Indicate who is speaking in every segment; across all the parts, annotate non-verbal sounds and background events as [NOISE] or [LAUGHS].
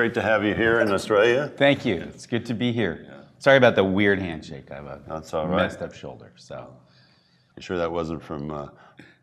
Speaker 1: great to have you here in Australia.
Speaker 2: Thank you. It's good to be here. Sorry about the weird handshake. I have a
Speaker 1: That's all right.
Speaker 2: messed up shoulder. So
Speaker 1: You sure that wasn't from uh,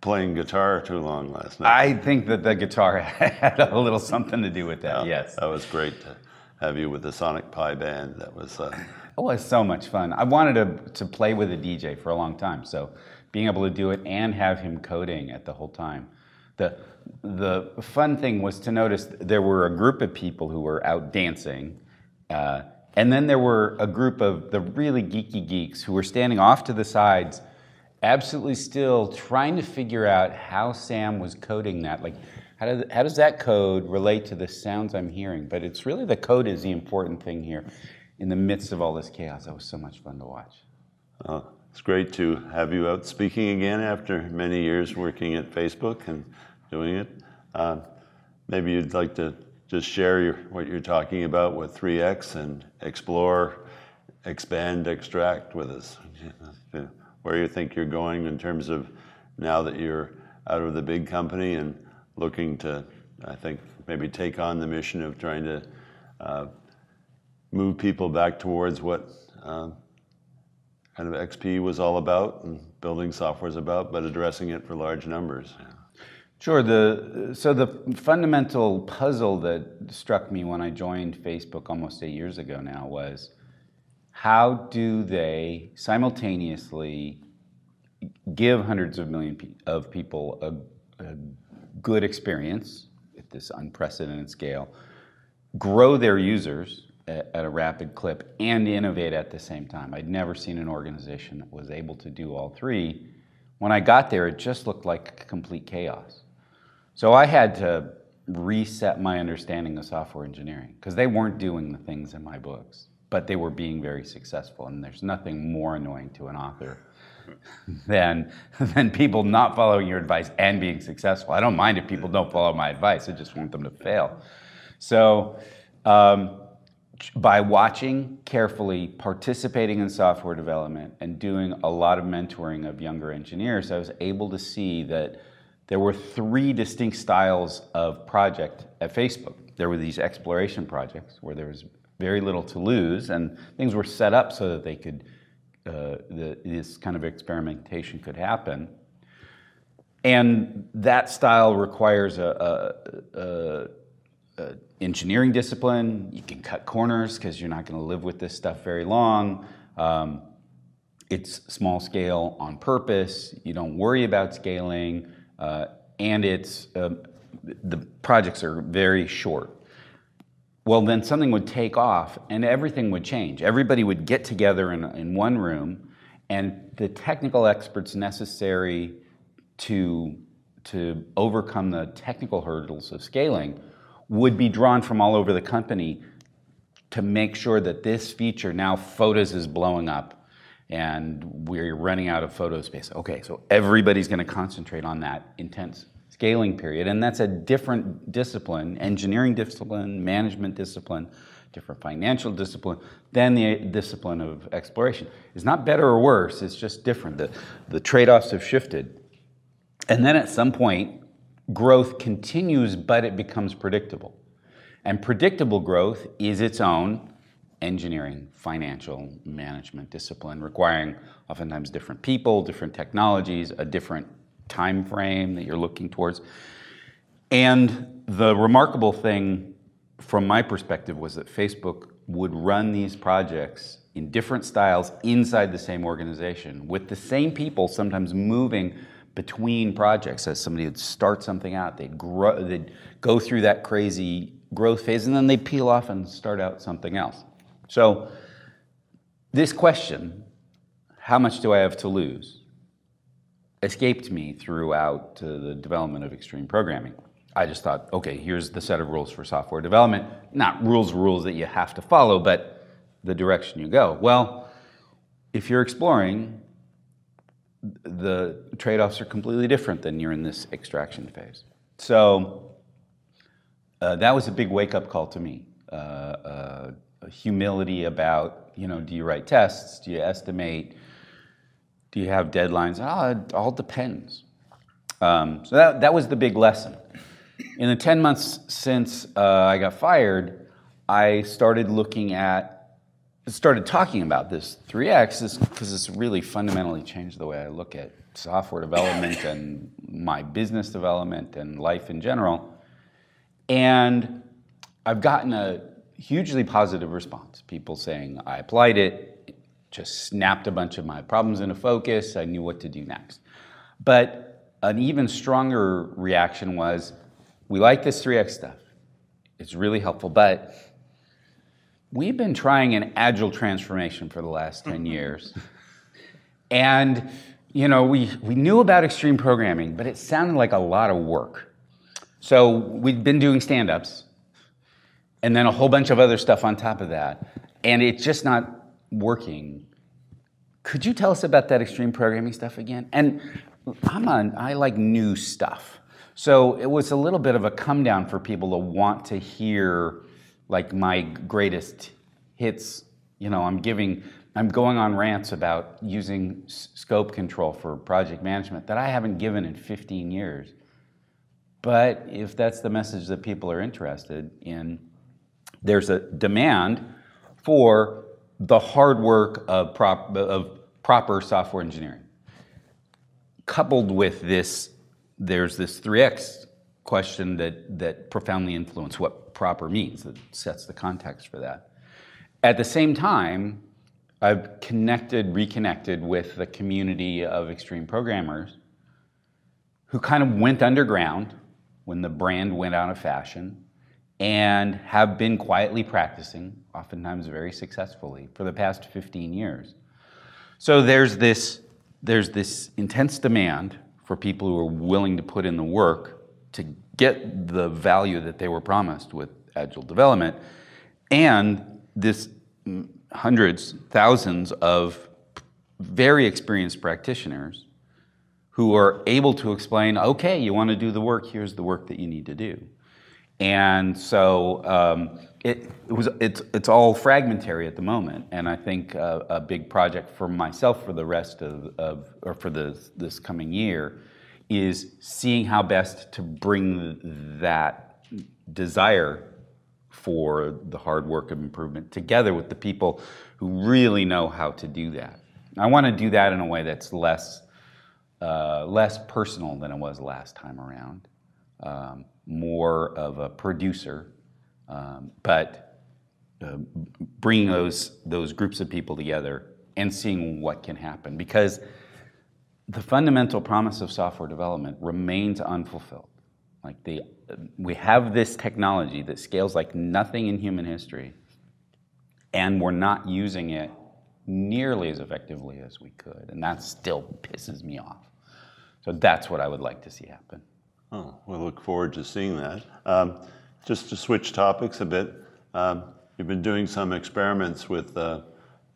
Speaker 1: playing guitar too long last night?
Speaker 2: I think that the guitar [LAUGHS] had a little something to do with that. Yes.
Speaker 1: That was great to have you with the Sonic Pi band. That was. Uh,
Speaker 2: It was so much fun. I wanted to, to play with a DJ for a long time, so being able to do it and have him coding at the whole time. The, the fun thing was to notice there were a group of people who were out dancing, uh, and then there were a group of the really geeky geeks who were standing off to the sides, absolutely still trying to figure out how Sam was coding that. Like, how does, how does that code relate to the sounds I'm hearing? But it's really the code is the important thing here in the midst of all this chaos. That was so much fun to watch.
Speaker 1: uh, it's great to have you out speaking again after many years working at Facebook and doing it. Uh, maybe you'd like to just share your, what you're talking about with 3X and explore, expand, extract with us. [LAUGHS] Where you think you're going in terms of now that you're out of the big company and looking to, I think, maybe take on the mission of trying to uh, move people back towards what uh, kind of XP was all about and building software is about, but addressing it for large numbers.
Speaker 2: Sure. The, so the fundamental puzzle that struck me when I joined Facebook almost eight years ago now was how do they simultaneously give hundreds of million pe- of people a, a good experience at this unprecedented scale, grow their users at, a rapid clip, and innovate at the same time. I'd never seen an organization that was able to do all three. When I got there, it just looked like complete chaos. So I had to reset my understanding of software engineering because they weren't doing the things in my books, but they were being very successful. And there's nothing more annoying to an author [LAUGHS] than, than people not following your advice and being successful. I don't mind if people don't follow my advice, I just want them to fail. So um, by watching carefully, participating in software development, and doing a lot of mentoring of younger engineers, I was able to see that there were three distinct styles of project at Facebook. There were these exploration projects where there was very little to lose, and things were set up so that they could, uh, the, this kind of experimentation could happen. And that style requires a, a, a uh, engineering discipline. You can cut corners because you're not going to live with this stuff very long. Um, it's small scale on purpose. You don't worry about scaling, uh, and it's um the projects are very short. Well, then something would take off, and everything would change. Everybody would get together in, in one room, and the technical experts necessary to to overcome the technical hurdles of scaling would be drawn from all over the company to make sure that this feature now photos is blowing up and we're running out of photo space. Okay, so everybody's going to concentrate on that intense scaling period, and that's a different discipline, engineering discipline, management discipline, different financial discipline than the discipline of exploration. It's not better or worse, it's just different. The, the trade-offs have shifted. And then at some point, growth continues, but it becomes predictable. And predictable growth is its own engineering, financial, management discipline, requiring oftentimes different people, different technologies, a different time frame that you're looking towards. And the remarkable thing from my perspective was that Facebook would run these projects in different styles inside the same organization with the same people sometimes moving between projects as somebody would start something out they'd grow they'd go through that crazy growth phase and then they'd peel off and start out something else. So this question how much do i have to lose escaped me throughout uh, the development of extreme programming. I just thought okay here's the set of rules for software development. Not rules rules that you have to follow but the direction you go. Well if you're exploring the trade-offs are completely different than you're in this extraction phase. So uh, that was a big wake-up call to me. Uh, uh, humility about, you know, do you write tests? Do you estimate? Do you have deadlines? Ah, it all depends. Um, so that, that was the big lesson. In the 10 months since uh, I got fired, I started looking at, started talking about this 3X is because it's really fundamentally changed the way I look at software development and my business development and life in general. And I've gotten a hugely positive response. People saying, I applied it, just snapped a bunch of my problems into focus, I knew what to do next. But an even stronger reaction was, we like this 3X stuff. It's really helpful, but we've been trying an agile transformation for the last 10 [LAUGHS] years. and you know, we, we knew about extreme programming, but it sounded like a lot of work. So we'd been doing stand-ups, and then a whole bunch of other stuff on top of that, and it's just not working. Could you tell us about that extreme programming stuff again? And I'm on, I like new stuff. So it was a little bit of a come down for people to want to hear like my greatest hits. You know, I'm giving I'm going on rants about using scope control for project management that I haven't given in 15 years. But if that's the message that people are interested in, there's a demand for the hard work of, prop, of proper software engineering. Coupled with this, there's this 3x question that, that profoundly influences what proper means, that sets the context for that. At the same time, I've connected, reconnected with the community of extreme programmers who kind of went underground when the brand went out of fashion and have been quietly practicing, oftentimes very successfully, for the past 15 years. So there's this, there's this intense demand for people who are willing to put in the work to get the value that they were promised with agile development, and this hundreds, thousands of very experienced practitioners who are able to explain, okay, you want to do the work, here's the work that you need to do. And so um, it, it, was, it's, it's all fragmentary at the moment. And I think a, a big project for myself for the rest of, of or for this, this coming year is seeing how best to bring that desire for the hard work of improvement together with the people who really know how to do that. I want to do that in a way that's less, uh, less personal than it was last time around, um, more of a producer, um, but uh, bringing those, those groups of people together and seeing what can happen. Because the fundamental promise of software development remains unfulfilled. Like the, we have this technology that scales like nothing in human history, and we're not using it nearly as effectively as we could, and that still pisses me off. So that's what I would like to see happen.
Speaker 1: Oh, we look forward to seeing that. Um, just to switch topics a bit, um, you've been doing some experiments with uh,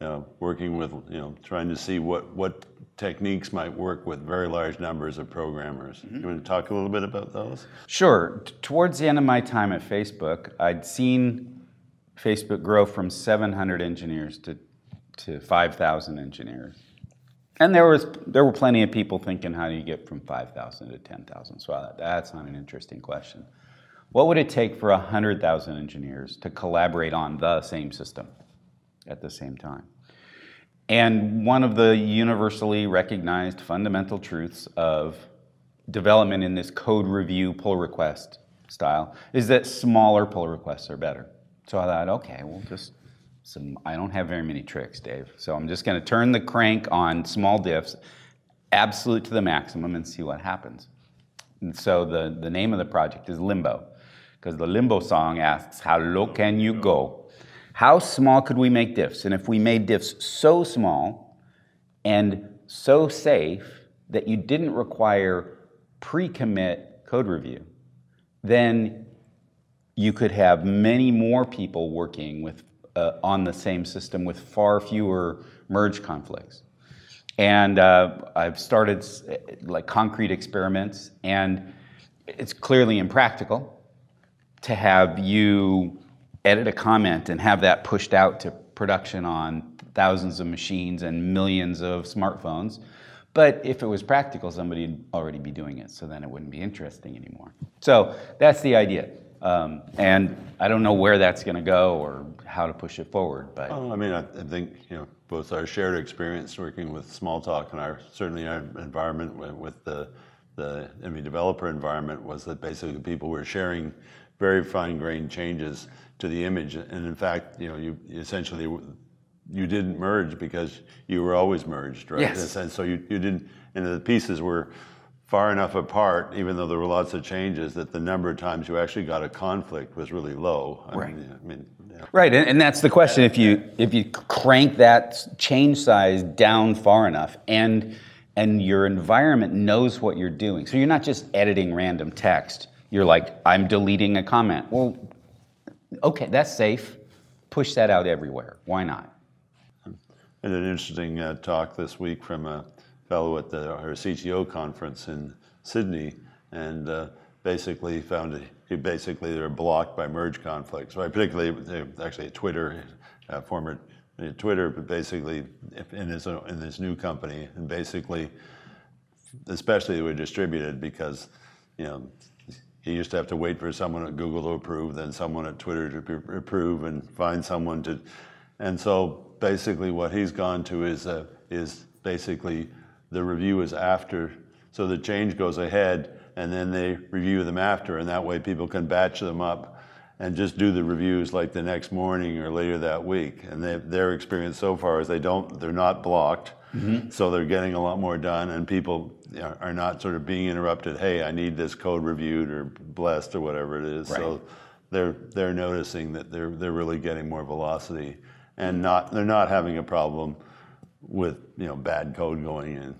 Speaker 1: you know, working with, you know, trying to see what, what techniques might work with very large numbers of programmers. Mm-hmm. You want to talk a little bit about those?
Speaker 2: Sure. Towards the end of my time at Facebook, I'd seen Facebook grow from 700 engineers to, to 5,000 engineers. And there, was, there were plenty of people thinking, how do you get from 5,000 to 10,000? So thought, that's not an interesting question. What would it take for 100,000 engineers to collaborate on the same system? at the same time. And one of the universally recognized fundamental truths of development in this code review pull request style is that smaller pull requests are better. So I thought, okay, well, just some, I don't have very many tricks, Dave. So I'm just going to turn the crank on small diffs absolute to the maximum and see what happens. And so the, the name of the project is Limbo, because the Limbo song asks, how low can you go? How small could we make diffs? And if we made diffs so small and so safe that you didn't require pre-commit code review, then you could have many more people working with, uh, on the same system with far fewer merge conflicts. And uh, I've started like concrete experiments, and it's clearly impractical to have you edit a comment and have that pushed out to production on thousands of machines and millions of smartphones. But if it was practical, somebody would already be doing it, so then it wouldn't be interesting anymore. So that's the idea. Um, and I don't know where that's going to go or how to push it forward. But
Speaker 1: I mean, I, I think you know both our shared experience working with Smalltalk and our certainly our environment with, with the the ENVY developer environment was that basically people were sharing very fine-grained changes to the image, and in fact, you know, you essentially you didn't merge because you were always merged, right?
Speaker 2: Yes.
Speaker 1: In a sense, so you, you didn't, and the pieces were far enough apart, even though there were lots of changes, that the number of times you actually got a conflict was really low. I
Speaker 2: Right.
Speaker 1: Mean, I mean, yeah.
Speaker 2: Right, and, and that's the question. If you if you crank that change size down far enough, and and your environment knows what you're doing, so you're not just editing random text. You're like, I'm deleting a comment. Well, okay, that's safe. Push that out everywhere. Why not?
Speaker 1: had an interesting uh, talk this week from a fellow at the, our CTO conference in Sydney, and uh, basically found he basically they're blocked by merge conflicts. Right, particularly actually Twitter, uh, former uh, Twitter, but basically in his in this new company, and basically, especially they were distributed because, you know. He used to have to wait for someone at Google to approve, then someone at Twitter to appro- approve, and find someone to. And so basically, what he's gone to is uh, is basically the review is after, so the change goes ahead, and then they review them after, and that way people can batch them up and just do the reviews like the next morning or later that week. And they, their experience so far is they don't, they're not blocked, mm-hmm. so they're getting a lot more done, and people are, are not sort of being interrupted. Hey, I need this code reviewed or blessed or whatever it is. So they're they're noticing that they're they're really getting more velocity, and not they're not having a problem with you know bad code going in.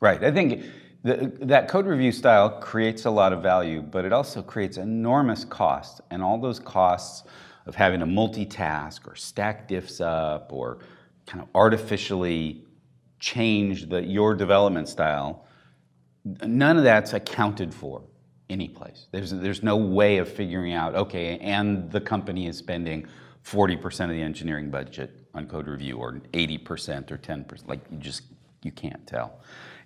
Speaker 2: Right. I think the, that code review style creates a lot of value, but it also creates enormous costs. And all those costs of having to multitask or stack diffs up or kind of artificially change the, your development style, none of that's accounted for any place. There's, there's no way of figuring out, okay, and the company is spending 40% of the engineering budget on code review or 80% or 10%. Like you just, you can't tell.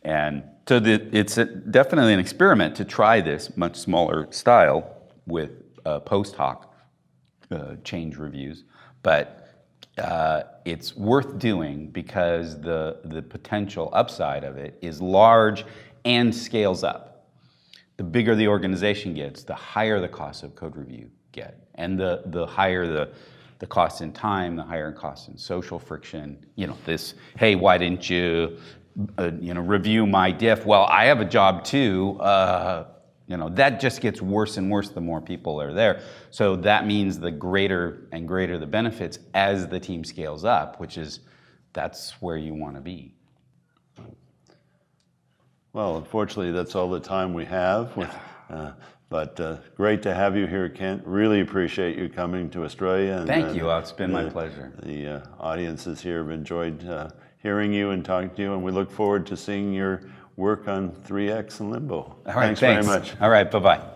Speaker 2: And so the, it's a, definitely an experiment to try this much smaller style with uh, post hoc uh, change reviews, but uh, it's worth doing because the, the potential upside of it is large and scales up. The bigger the organization gets, the higher the cost of code review get, and the, the higher the, the cost in time, the higher cost in social friction. You know, this, hey, why didn't you, uh, you know, review my diff? Well, I have a job too. Uh, you know, that just gets worse and worse the more people are there. So that means the greater and greater the benefits as the team scales up, which is that's where you want to be.
Speaker 1: Well, unfortunately, that's all the time we have. With, [SIGHS] uh, but uh, great to have you here, Kent. Really appreciate you coming to Australia. And,
Speaker 2: Thank
Speaker 1: uh,
Speaker 2: you. It's been my pleasure.
Speaker 1: The uh, audiences here have enjoyed uh, hearing you and talking to you, and we look forward to seeing your work on 3X and Limbo.
Speaker 2: All right,
Speaker 1: thanks very much.
Speaker 2: All right, bye bye.